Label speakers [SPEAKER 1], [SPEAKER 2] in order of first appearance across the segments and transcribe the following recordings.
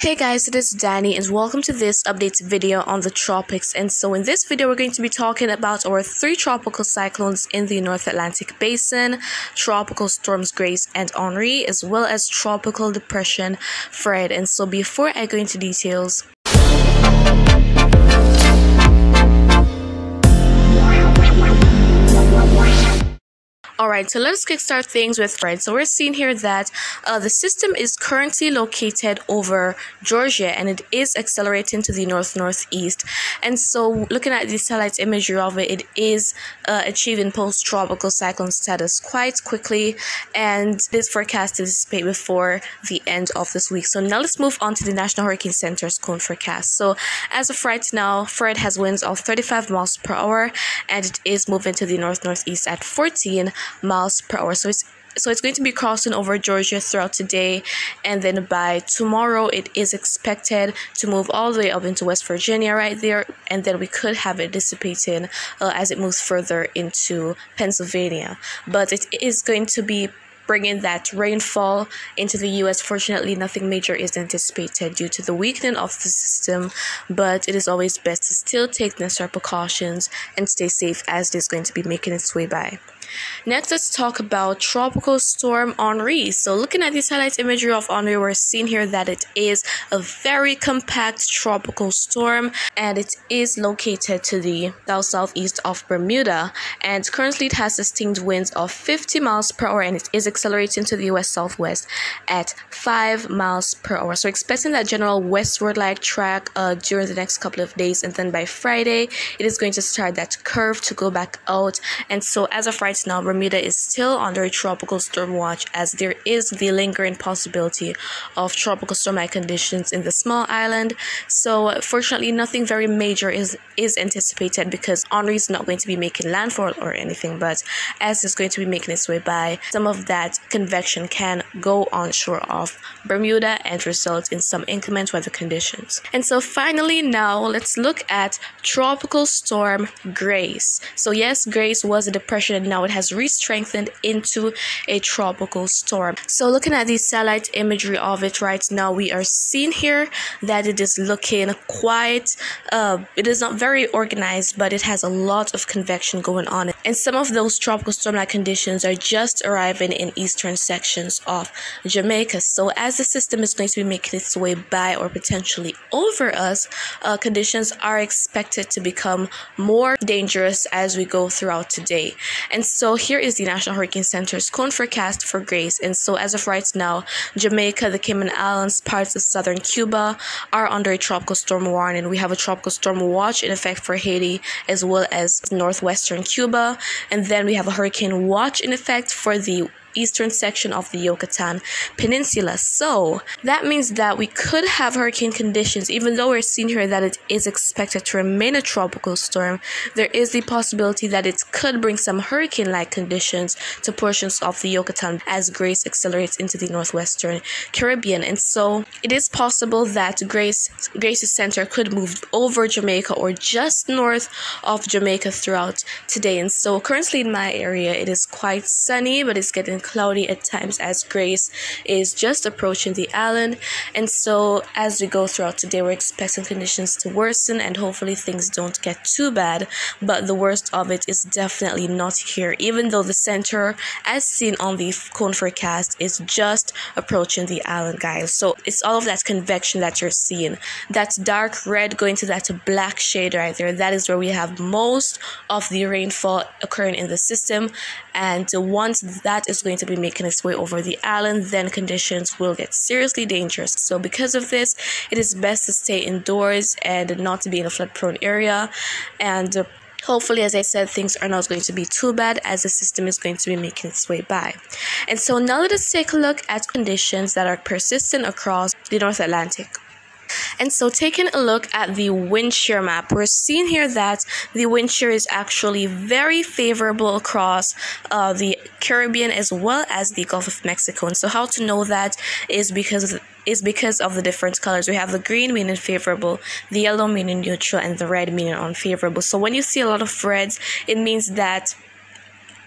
[SPEAKER 1] Hey guys, it is Danny and welcome to this update video on the tropics. And so in this video, we're going to be talking about our three tropical cyclones in the North Atlantic Basin, tropical storms Grace and Henri, as well as tropical depression Fred. And so before I go into details, So let's kickstart things with Fred. So we're seeing here that uh, the system is currently located over Georgia and it is accelerating to the north-northeast. And so looking at the satellite imagery of it, it is uh, achieving post-tropical cyclone status quite quickly and this forecast is dissipate before the end of this week. So now let's move on to the National Hurricane Center's cone forecast. So as of right now, Fred has winds of 35 miles per hour and it is moving to the north-northeast at 14 miles per hour. So it's so it's going to be crossing over Georgia throughout today, and then by tomorrow it is expected to move all the way up into West Virginia right there, and then we could have it dissipating uh, as it moves further into Pennsylvania. But it is going to be bringing that rainfall into the US. Fortunately, nothing major is anticipated due to the weakening of the system, but it is always best to still take necessary precautions and stay safe as it is going to be making its way by. Next, let's talk about Tropical Storm Henri. So, looking at the satellite imagery of Henri, we're seeing here that it is a very compact tropical storm and it is located to the south southeast of Bermuda. And currently, it has sustained winds of 50 miles per hour and it is accelerating to the US southwest at 5 miles per hour. So, expecting that general westward like track uh, during the next couple of days, and then by Friday, it is going to start that curve to go back out. And so, as of right now, Bermuda is still under a tropical storm watch as there is the lingering possibility of tropical storm-like conditions in the small island. So, fortunately, nothing very major is is anticipated because Henri is not going to be making landfall or anything, but as it's going to be making its way by, some of that convection can go onshore of Bermuda and result in some inclement weather conditions. And so, finally, now let's look at tropical storm Grace. So, yes, Grace was a depression and now it has re-strengthened into a tropical storm. So looking at the satellite imagery of it right now, we are seeing here that it is looking quite, uh, it is not very organized, but it has a lot of convection going on. And some of those tropical storm-like conditions are just arriving in eastern sections of Jamaica. So as the system is going to be making its way by or potentially over us, uh, conditions are expected to become more dangerous as we go throughout today. And so here is the National Hurricane Center's cone forecast for Grace. And so as of right now, Jamaica, the Cayman Islands, parts of southern Cuba are under a tropical storm warning. We have a tropical storm watch in effect for Haiti as well as northwestern Cuba. And then we have a hurricane watch in effect for the eastern section of the Yucatan Peninsula. So that means that we could have hurricane conditions, even though we're seeing here that it is expected to remain a tropical storm. There is the possibility that it could bring some hurricane like conditions to portions of the Yucatan as Grace accelerates into the northwestern Caribbean. And so it is possible that Grace Grace's center could move over Jamaica or just north of Jamaica throughout today. And so currently in my area, it is quite sunny, but it's getting cloudy at times as Grace is just approaching the island. And so, as we go throughout today, we're expecting conditions to worsen and hopefully things don't get too bad. But the worst of it is definitely not here, even though the center, as seen on the cone forecast, is just approaching the island, guys. So, it's all of that convection that you're seeing. That dark red going to that black shade right there. That is where we have most of the rainfall occurring in the system. And once that is going going to be making its way over the island, then conditions will get seriously dangerous. So, because of this, it is best to stay indoors and not to be in a flood prone area. And uh, Hopefully, as I said, things are not going to be too bad as the system is going to be making its way by. And so now let us take a look at conditions that are persistent across the North Atlantic. And so taking a look at the wind shear map, we're seeing here that the wind shear is actually very favorable across uh, the Caribbean as well as the Gulf of Mexico. And so how to know that is because is because of the different colors. We have the green meaning favorable, the yellow meaning neutral, and the red meaning unfavorable. So when you see a lot of reds, it means that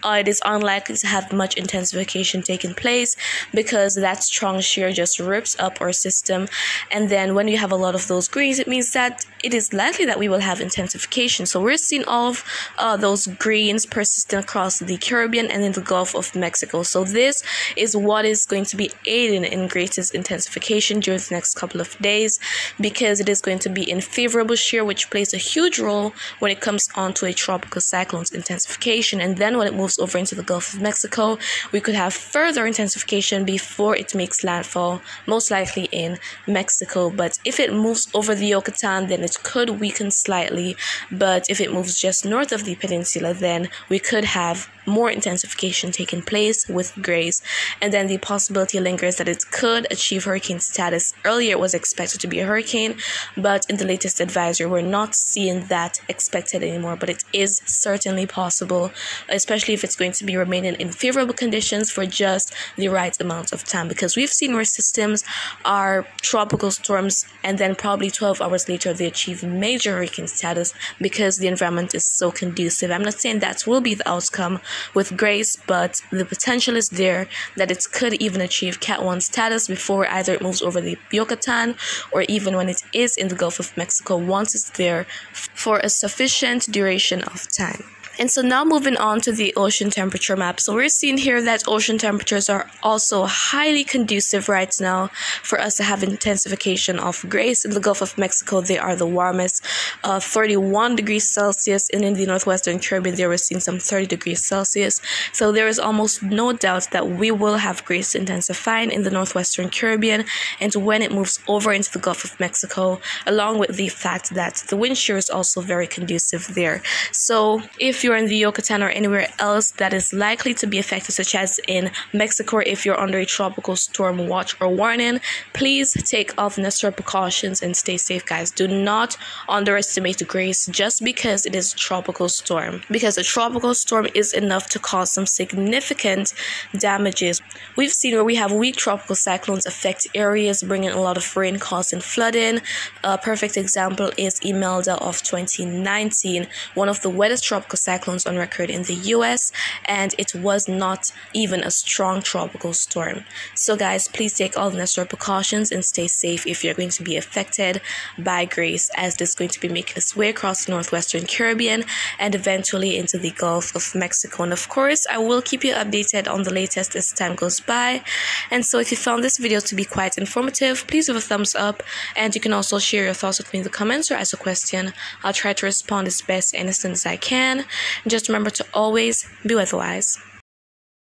[SPEAKER 1] uh, it is unlikely to have much intensification taking place because that strong shear just rips up our system. And then when you have a lot of those greens, it means that it is likely that we will have intensification. So we're seeing all of uh, those greens persistent across the Caribbean and in the Gulf of Mexico. So this is what is going to be aiding in Grace's intensification during the next couple of days because it is going to be in favorable shear, which plays a huge role when it comes onto a tropical cyclone's intensification. And then when it moves over into the Gulf of Mexico, we could have further intensification before it makes landfall, most likely in Mexico. But if it moves over the Yucatan, then it could weaken slightly. But if it moves just north of the peninsula, then we could have more intensification taking place with Grace, and then the possibility lingers that it could achieve hurricane status. Earlier, it was expected to be a hurricane, but in the latest advisory, we're not seeing that expected anymore. But it is certainly possible, especially if it's going to be remaining in favorable conditions for just the right amount of time, because we've seen where systems are tropical storms, and then probably 12 hours later, they achieve major hurricane status because the environment is so conducive. I'm not saying that will be the outcome with Grace, but the potential is there that it could even achieve Cat 1 status before either it moves over the Yucatan or even when it is in the Gulf of Mexico once it's there for a sufficient duration of time. And so now moving on to the ocean temperature map. So we're seeing here that ocean temperatures are also highly conducive right now for us to have intensification of grace. In the Gulf of Mexico, they are the warmest, uh, 31 degrees Celsius. And in the northwestern Caribbean, they were seeing some 30 degrees Celsius. So there is almost no doubt that we will have grace intensifying in the northwestern Caribbean. And when it moves over into the Gulf of Mexico, along with the fact that the wind shear is also very conducive there. So if you're in the Yucatan or anywhere else that is likely to be affected, such as in Mexico, if you're under a tropical storm watch or warning, please take all the necessary precautions and stay safe, guys. Do not underestimate the Grace just because it is a tropical storm, because a tropical storm is enough to cause some significant damages. We've seen where we have weak tropical cyclones affect areas, bringing a lot of rain, causing flooding. A perfect example is Imelda of 2019, one of the wettest tropical cyclones cyclones on record in the US, and it was not even a strong tropical storm. So, guys, please take all the necessary precautions and stay safe if you're going to be affected by Grace, as this is going to be making its way across the northwestern Caribbean and eventually into the Gulf of Mexico. And of course, I will keep you updated on the latest as time goes by. And so, if you found this video to be quite informative, please give a thumbs up, and you can also share your thoughts with me in the comments or ask a question. I'll try to respond as best and as soon as I can. Just remember to always be weatherwise.